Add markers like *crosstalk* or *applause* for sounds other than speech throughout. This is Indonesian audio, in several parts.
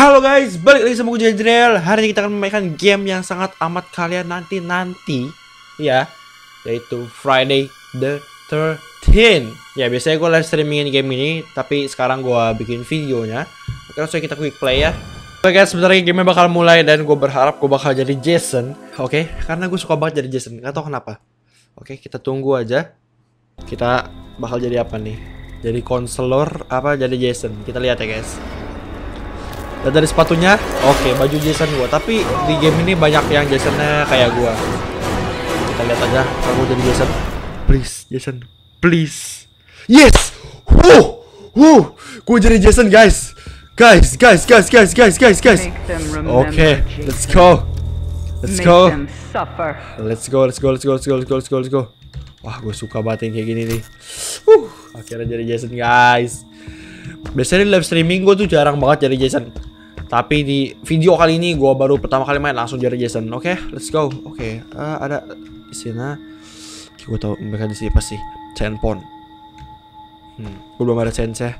Halo guys, balik lagi sama gue Jadriel Hari ini kita akan memainkan game yang sangat amat kalian nanti-nanti Ya. Yaitu Friday the 13 Ya biasanya gue live streamingin game ini Tapi sekarang gue bikin videonya. Oke langsung kita quick play ya. Oke guys, sebentar lagi game bakal mulai Dan gue berharap gue bakal jadi Jason. Oke, karena gue suka banget jadi Jason Gak tau kenapa. Oke, kita tunggu aja. Kita bakal jadi apa nih? Jadi konselor apa jadi Jason? Kita lihat ya guys dan dari sepatunya, oke baju Jason gua. Tapi di game ini banyak yang Jasonnya kayak gua. Kita lihat aja kalau jadi Jason. Please, Jason. Please. Yes. Wuh. Wuh. Gua jadi Jason, guys. Guys, guys, guys, guys, guys, guys, guys. Oke, let's go. Let's go. Let's go, let's go, let's go, let's go, let's go, let's go, let's go. Wah, gue suka banget yang kayak gini nih. Uh, akhirnya jadi Jason, guys. Biasanya di live streaming gue tuh jarang banget jadi Jason. Tapi di video kali ini gue baru pertama kali main langsung jadi Jason. Oke, okay, let's go. Oke, okay, uh, ada di sini. Gue tau mereka di sini pasti. Senpon. Hmm, gue belum ada sense ya.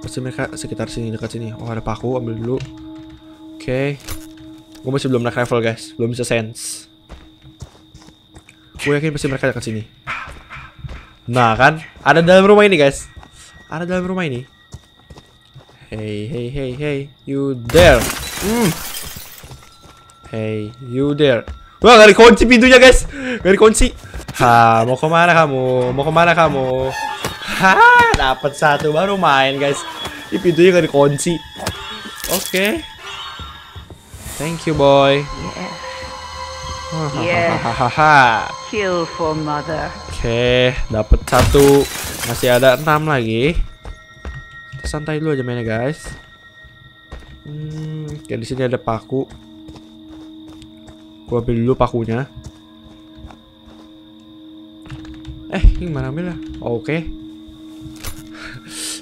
Pasti mereka sekitar sini dekat sini. Oh ada paku, ambil dulu. Oke. Okay. Gue masih belum naik level guys, belum bisa sense. Gue yakin pasti mereka dekat sini. Nah kan, ada dalam rumah ini guys. Ada dalam rumah ini. Hey, hey, hey, hey, you there? Hmm. Hey, you there? Wah, gak dikunci pintunya, guys. Gak dikunci. Ha, mau ke mana kamu? Mau ke mana kamu? Ha, dapat satu baru main, guys. Ini pintunya gak dikunci. Oke. Okay. Thank you, boy. Yeah. Hahaha. Kill for mother. Oke, okay, dapat satu. Masih ada enam lagi santai dulu aja mainnya guys. Hmm, kayak di sini ada paku. Gua ambil dulu pakunya. Eh, ini mana ambil lah? Oh, Oke. *laughs* Okay.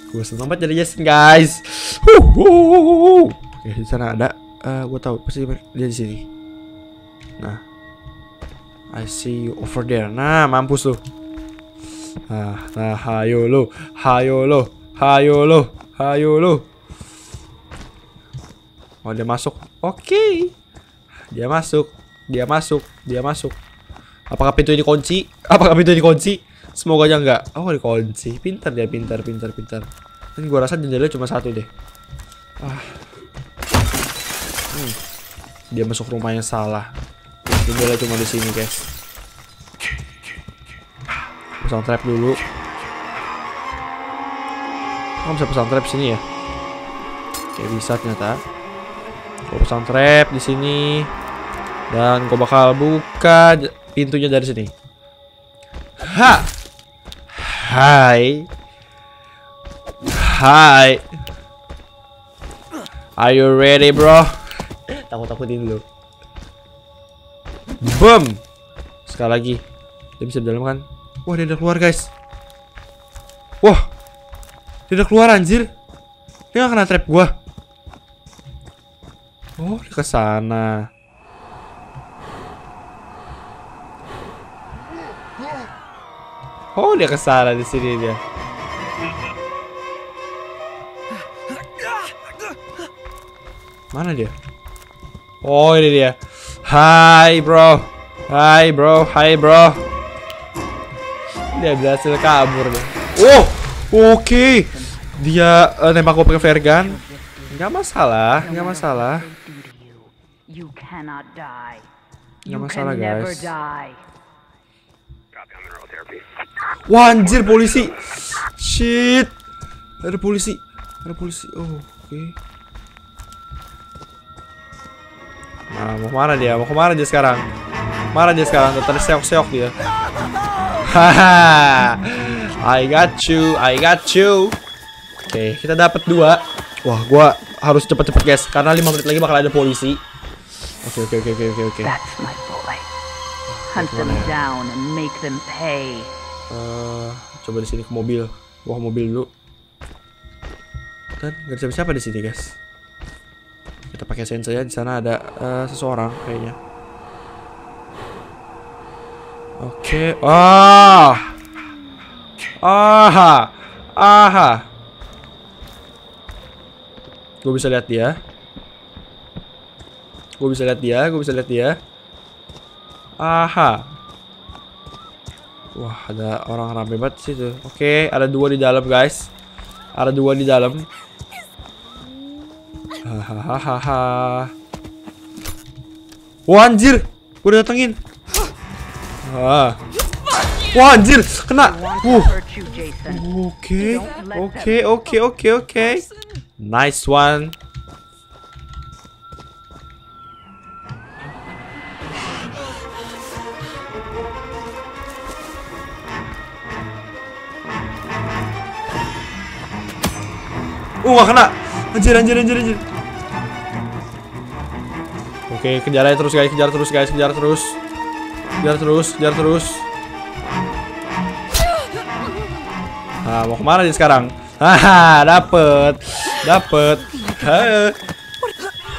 gue seneng banget jadi Jason guys. Huh, huh, huh. Oke, di sana ada. Uh, gue tahu pasti dia di sini. Nah, I see you over there. Nah, mampus lu. Nah, nah, hayo lo, hayo lo. Hayo lo, hayo lo. Oh dia masuk. Oke. Dia masuk. Dia masuk. Dia masuk. Apakah pintu ini kunci? Apakah pintu ini kunci? Semoga aja enggak. Oh dikunci. Pintar dia, pintar, pintar, pintar. Dan gua rasa jendelanya cuma satu deh. Ah. Hmm. Dia masuk rumah yang salah. Jendela cuma di sini, guys. Pasang trap dulu. Oh, bisa pasang trap sini ya? Oke, bisa ternyata. Gue pasang trap di sini. Dan gue bakal buka pintunya dari sini. Ha! Hai. Hai. Are you ready, bro? Takut-takutin dulu. Boom. Sekali lagi. Dia bisa di dalam kan? Wah, dia udah keluar, guys. Wah. Dia udah keluar anjir. Dia gak kena trap gua. Oh, dia ke sana. Oh, dia ke sana di sini dia. Mana dia? Oh, ini dia. Hai, bro. Hai, bro. Hai, bro. Dia berhasil kabur deh. Oh, oke. Okay. Dia uh, nembak gue pakai flare gun. Enggak masalah, enggak masalah. Enggak masalah, guys. Wah, anjir polisi. Shit. Ada polisi. Ada polisi. Oh, oke. Okay. Nah, mau ke mana dia? Mau ke mana dia sekarang? Mana dia sekarang? Terseok-seok dia. *laughs* Haha. I got you. I got you. Oke, okay, kita dapat dua. Wah, gua harus cepet-cepet guys, karena lima menit lagi bakal ada polisi. Oke, oke, oke, oke, oke. That's my boy. Hunt them down and make them pay. Uh, coba di sini ke mobil. Wah, mobil dulu. Dan nggak ada siapa di sini guys. Kita pakai sense ya. Di sana ada uh, seseorang kayaknya. Oke. Okay. Ah. Aha. Aha. Gue bisa lihat dia. Gue bisa lihat dia, gue bisa lihat dia. Aha. Wah, ada orang rame banget sih tuh. Oke, ada dua di dalam, guys. Ada dua di dalam. Hahaha. Wah, anjir. Gue datengin. Ah. Wah, anjir. Kena. Uh. Oke, oke, oke, oke, oke. Nice one. Uh, gak kena. Anjir, anjir, anjir, anjir. Oke, kejar aja terus guys, kejar terus guys, kejar terus. Kejar terus, kejar terus. Nah, mau ke mana nih sekarang? *laughs* Haha, dapet, dapet.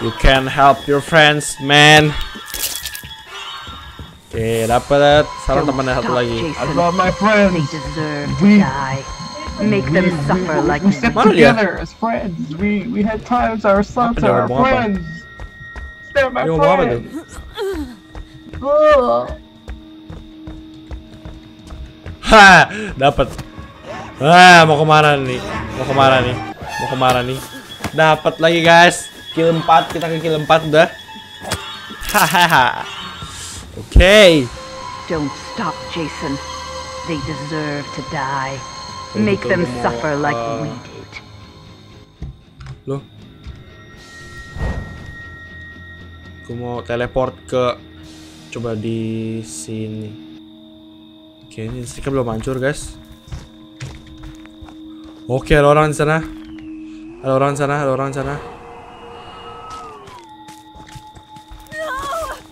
You can help your friends, man. Oke, dapet. Salah Don't temannya satu lagi. I love my friends. We-. Make them suffer like we stick together as friends. We we had times our sons are our friends. They're my friends. Ha, dapat. Ah, mau ke mana nih? Mau ke mana nih? Mau ke mana nih? Dapat lagi guys. Kill 4, kita ke kill 4 udah. Hahaha. Oke. Don't stop, Jason. They deserve to die. Make betul, them suffer like we did. Loh. Gue mau teleport ke coba di sini. Oke, ini listriknya belum hancur, guys. Oke, ada orang di sana. Ada orang sana, ada orang sana.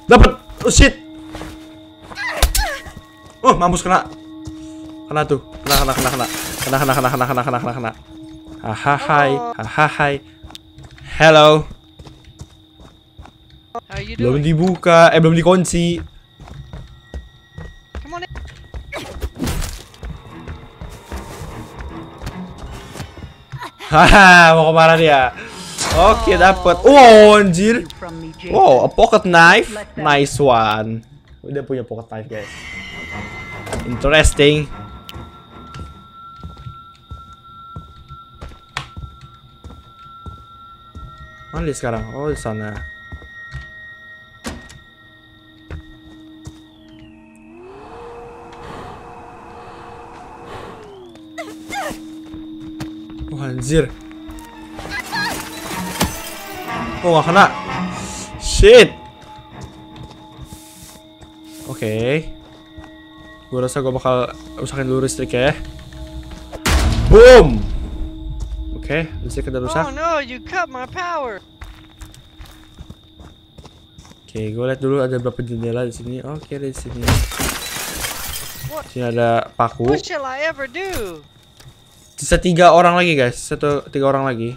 Dapat. Oh shit. Oh, mampus kena. Kena tuh. Kena kena kena kena. Kena kena kena kena kena kena kena kena. Haha hai. Haha hai. Hello. Belum dibuka, eh belum dikunci. Haha, mau ke mana dia? Oke, dapat. Oh, anjir. Wow, a pocket knife. Nice one. Udah punya pocket knife, guys. Interesting. Mana dia sekarang? Oh, di sana. Anjir. Oh, gak kena. Shit. Oke. Gue rasa gue bakal usahain dulu listrik ya. Boom. Oke, listrik udah rusak. Oh no, you cut my power. Oke, gue lihat dulu ada berapa jendela di sini. Oke, di sini. What? Sini ada paku. What shall I ever do? Sisa tiga orang lagi, guys. Satu tiga orang lagi.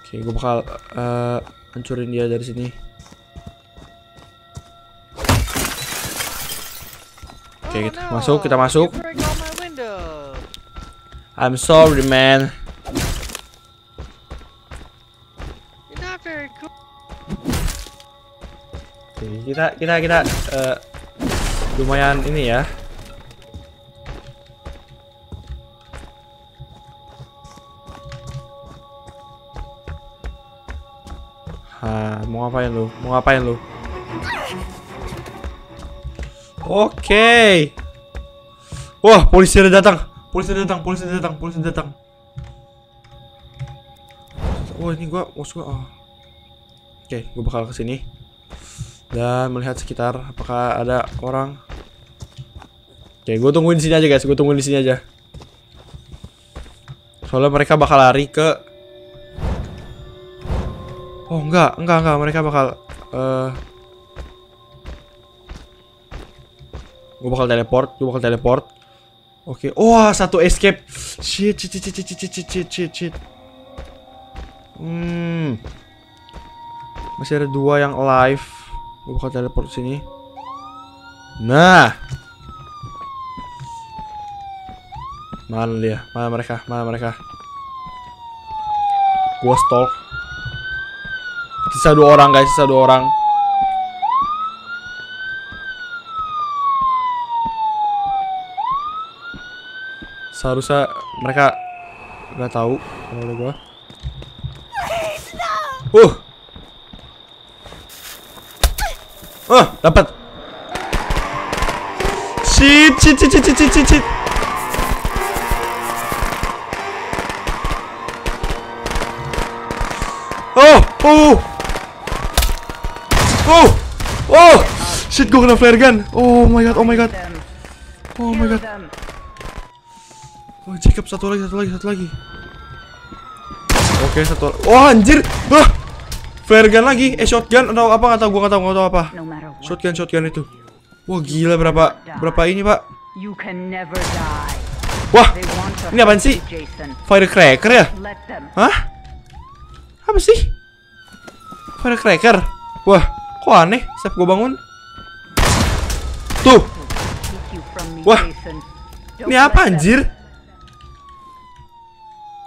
Oke, gue bakal eh, hancurin dia dari sini. Oke, oh, kita no, masuk, kita masuk. I'm sorry, man. Oke, kita kita kita eh, lumayan ini ya. Mau ngapain lu? Mau ngapain lu? Oke. Wah, polisi udah datang. Polisi udah datang, polisi udah datang, polisi udah datang. Wah, ini gua bos gua. Oh. Oke, gua bakal ke sini dan melihat sekitar apakah ada orang. Oke, gue tungguin di sini aja guys, gue tungguin di sini aja. Soalnya mereka bakal lari ke. Oh enggak, enggak, enggak, mereka bakal. eh Gue bakal teleport, gue bakal teleport. Oke, wah satu escape. Shit, shit, shit, shit, shit, shit, shit, shit, shit. Hmm. Masih ada dua yang alive. Gue bakal teleport sini. Nah. Mana dia? Mana mereka? Mana mereka? Gua stalk. Sisa dua orang guys, sisa dua orang. Seharusnya mereka nggak tahu kalau ada gua. Uh. Oh, dapat. Shit, shit, shit, shit, shit, shit, shit. Oh, oh. Oh. Oh. Shit, gua kena flare gun. Oh my god, oh my god. Oh my god. Oh, Jacob satu lagi, satu lagi, satu lagi. Oke, satu. Oh, anjir. Wah. Flare gun lagi. Eh, shotgun atau apa? Enggak tahu, gua enggak tahu, enggak tahu apa. Shotgun, shotgun itu. Wah, gila berapa berapa ini, Pak? Wah, ini apaan sih? Firecracker ya? Hah? Apa sih? Firecracker? Wah, kok aneh? Setiap gua bangun. Tuh, Wah. Ini apa anjir?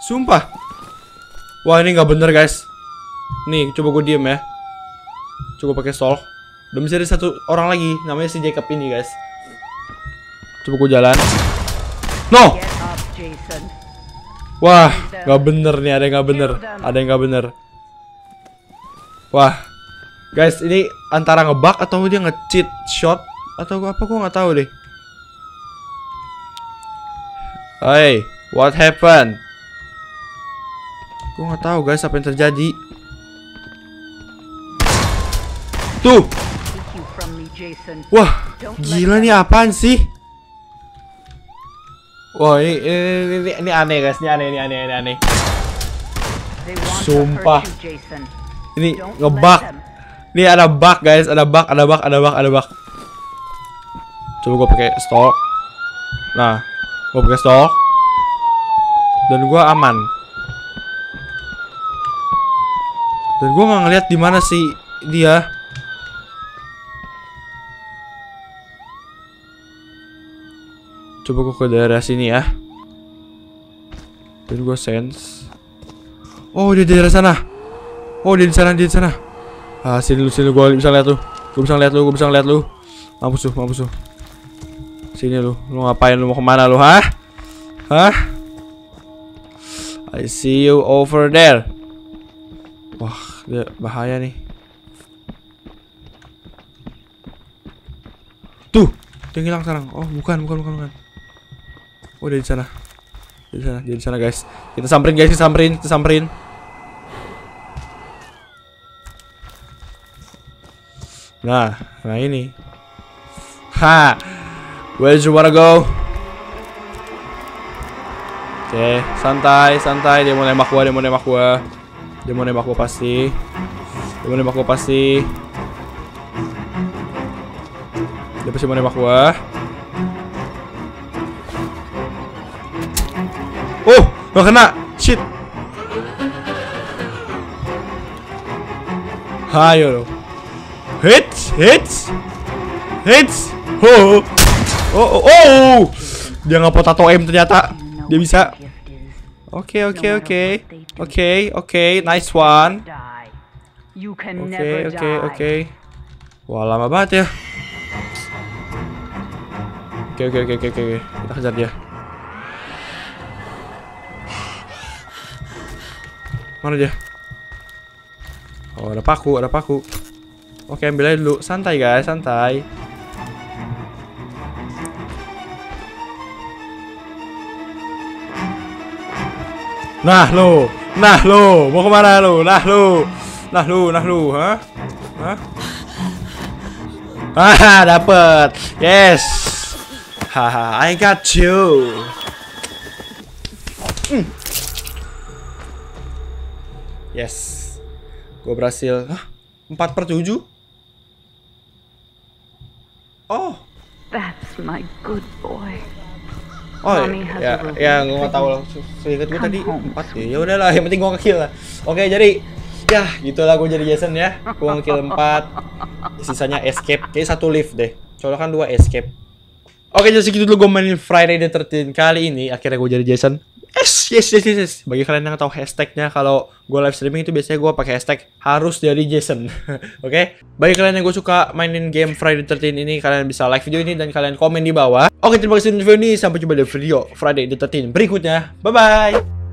Sumpah. Wah, ini nggak bener, guys. Nih, coba gue diem ya. Coba pakai stall. Udah bisa ada satu orang lagi, namanya si Jacob ini, guys. Coba gue jalan. No! Wah, nggak bener nih, ada yang nggak bener, ada yang nggak bener. Wah, guys, ini antara ngebug atau dia nge-cheat shot atau apa gua nggak tahu deh. Hey, what happened? Gua nggak tahu guys apa yang terjadi. Tuh, wah, gila nih apaan sih? Wah, ini, ini, ini, ini aneh guys, ini aneh, ini aneh, ini aneh. Sumpah. Ini ngebug. Nih ada bug guys, ada bug, ada bug, ada bug, ada bug. Coba gue pakai stalk. Nah, gue pakai stalk. Dan gue aman. Dan gue nggak ngeliat di mana sih dia. Coba gue ke daerah sini ya. Dan gue sense. Oh dia di daerah sana. Oh dia di sana, dia di sana. Ah, sini lu, sini lu, gua bisa lihat lu. Gua bisa lihat lu, gua bisa lihat lu. Mampus lu, mampus lu. Sini lu, lu ngapain lu mau ke mana lu, hah? Hah? I see you over there. Wah, dia bahaya nih. Tuh, dia ngilang sekarang. Oh, bukan, bukan, bukan, bukan. Oh, dia di sana. Di sana, di sana, guys. Kita samperin, guys, kita samperin, kita samperin. Nah, nah ini. Ha. Where you wanna go? Oke, santai, santai. Dia mau nembak gua, dia mau nembak gua. Dia mau nembak gua pasti. Dia mau nembak gua pasti. Dia pasti mau nembak gua. Oh, gak kena. Shit. Hayo. Hits, hits, hits. Oh, oh, oh, oh. Dia nggak potato M ternyata. Dia bisa. Oke, oke, oke, oke, oke. Nice one. Oke, oke, oke. Wah, lama banget ya. Oke, oke, oke, oke, oke. Kita kejar dia. Mana dia? Oh, ada paku, ada paku. Oke, ambil aja dulu. Santai, guys, santai. Nah, lo. Nah, lo. Mau ke mana lo? Nah, lo. Nah, lu, nah lu, hah? Hah? *laughs* Ah, dapet. Yes. Haha, I got you. Hmm. Yes. Gue berhasil. Hah? 4 per 7? Oh. That's my good boy. Oh ya, ya gue nggak tahu you. lah. Seingat gue tadi empat ya. Ya udahlah, yang penting gue ngekill lah. Oke, jadi ya gitulah gue jadi Jason ya. Gue ngekill empat. Sisanya escape. Kayak satu lift deh. Soalnya kan dua escape. Oke, jadi segitu dulu gue mainin Friday the 13 kali ini. Akhirnya gue jadi Jason. Yes, yes, yes, yes. Bagi kalian yang tahu hashtagnya, kalau gue live streaming itu biasanya gue pakai hashtag harus dari Jason. *laughs* Oke? Bagi kalian yang gue suka mainin game Friday the 13 ini, kalian bisa like video ini dan kalian komen di bawah. Oke, terima kasih untuk video ini. Sampai jumpa di video Friday the 13 berikutnya. Bye-bye!